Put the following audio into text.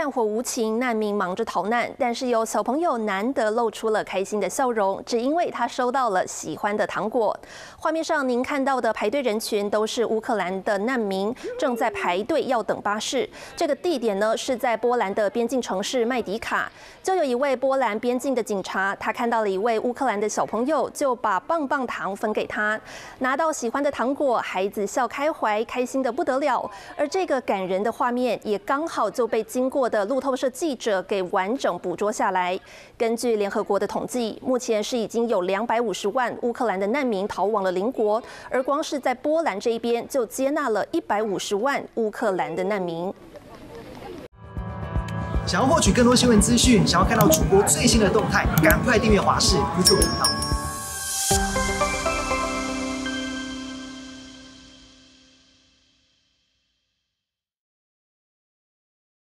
战火无情，难民忙着逃难，但是有小朋友难得露出了开心的笑容，只因为他收到了喜欢的糖果。画面上您看到的排队人群都是乌克兰的难民，正在排队要等巴士。这个地点呢是在波兰的边境城市麦迪卡。就有一位波兰边境的警察，他看到了一位乌克兰的小朋友，就把棒棒糖分给他。拿到喜欢的糖果，孩子笑开怀，开心的不得了。而这个感人的画面，也刚好就被经过的路透社记者给完整捕捉下来。根据联合国的统计，目前是已经有两百五十万乌克兰的难民逃往了邻国，而光是在波兰这一边就接纳了一百五十万乌克兰的难民。想要获取更多新闻资讯，想要看到主播最新的动态，赶快订阅华视 YouTube 频道。